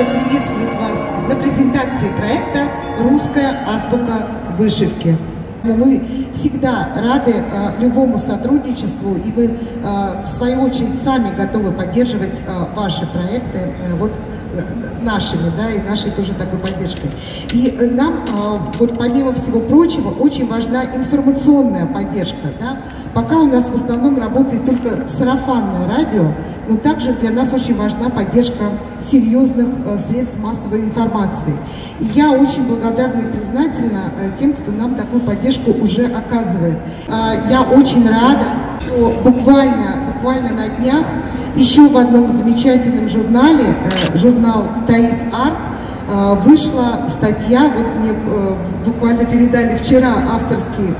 рада приветствовать вас на презентации проекта «Русская азбука вышивки». Мы всегда рады э, любому сотрудничеству, и мы, э, в свою очередь, сами готовы поддерживать э, ваши проекты э, вот, э, нашими, да, и нашей тоже такой поддержкой. И э, нам, э, вот помимо всего прочего, очень важна информационная поддержка, да, Пока у нас в основном работает только сарафанное радио, но также для нас очень важна поддержка серьезных средств массовой информации. И я очень благодарна и признательна тем, кто нам такую поддержку уже оказывает. Э, я очень рада, что буквально, буквально на днях еще в одном замечательном журнале, э, журнал «Таис Арт», э, вышла статья, вот мне э, буквально передали вчера авторский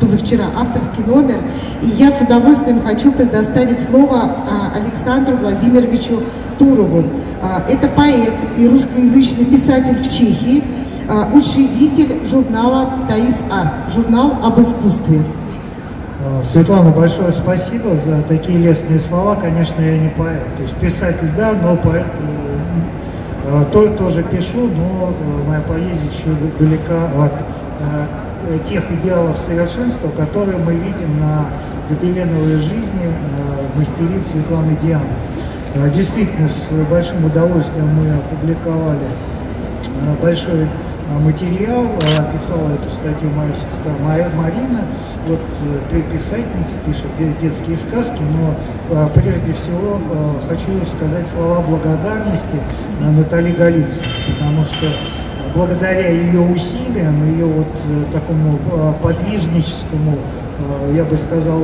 позавчера авторский номер. И я с удовольствием хочу предоставить слово а, Александру Владимировичу Турову. А, это поэт и русскоязычный писатель в Чехии, а, учредитель журнала «Таис Арт», журнал об искусстве. Светлана, большое спасибо за такие лестные слова. Конечно, я не поэт. То есть писатель, да, но поэт э, то, тоже пишу, но э, моя поэзия еще далека от э, тех идеалов совершенства, которые мы видим на гобеленовой жизни мастериц Светланы Дианы. Действительно, с большим удовольствием мы опубликовали большой материал, описала эту статью моя сестра Марина, вот писательница пишет детские сказки, но прежде всего хочу сказать слова благодарности Наталье Голицыной, потому что благодаря ее усилиям, ее вот э, такому э, подвижническому, э, я бы сказал,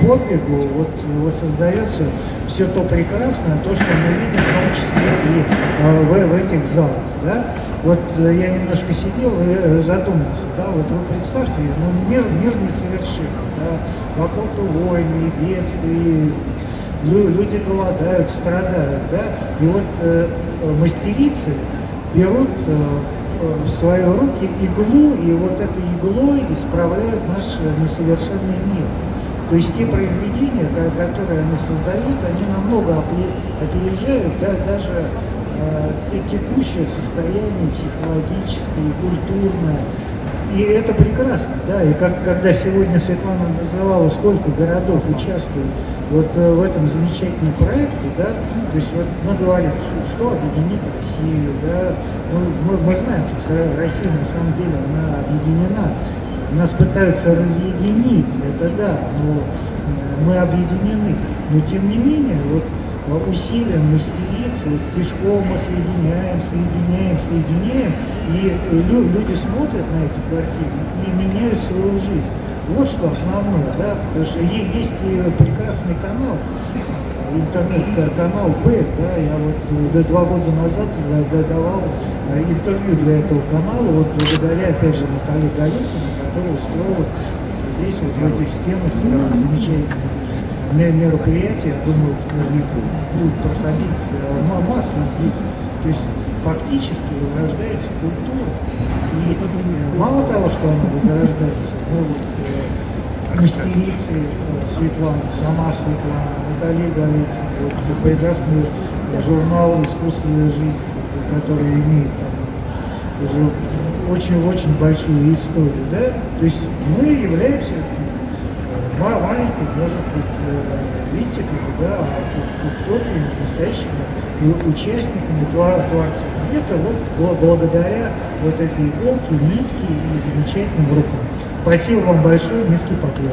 подвигу, вот воссоздается все то прекрасное, то, что мы видим, в том числе и в, в этих залах. Да? Вот я немножко сидел и задумался, да, вот вы представьте, ну, мир, мир несовершенный, да, вокруг войны, бедствия, люди голодают, страдают, да, и вот э, мастерицы берут э, в свои руки иглу, и вот этой иглой исправляют наш несовершенный мир. То есть те произведения, которые они создают, они намного опережают да, даже э, текущее состояние психологическое, культурное, и это прекрасно, да, и как, когда сегодня Светлана называла, сколько городов участвуют вот э, в этом замечательном проекте, да, то есть вот мы говорим, что, что объединит Россию, да, ну, мы, мы знаем, что Россия на самом деле, она объединена, нас пытаются разъединить, это да, но мы объединены, но тем не менее, вот усилием мастерицы, вот стишком мы соединяем, соединяем, соединяем, и люди смотрят на эти картины и меняют свою жизнь. Вот что основное, да, потому что есть прекрасный канал, интернет-канал Б, да, я вот до два года назад давал э, интервью для этого канала, вот благодаря, опять же, Наталье Голицыной, которая устроила здесь, вот в этих стенах, э, замечательно мероприятия, думаю, будут проходить э, масса здесь. То есть фактически возрождается культура. И мало того, что она возрождается, но вот э, мастерицы э, Светлана, сама Светлана, Наталья Голицына, вот прекрасный журнал «Искусственная жизнь», который имеет там, уже очень-очень большую историю. Да? То есть мы являемся маленький, может быть, э, видите, да, а кто-то настоящими участниками, творцами. Это вот благодаря вот этой иголке, нитке и замечательным рукам. Спасибо вам большое, низкий поклон.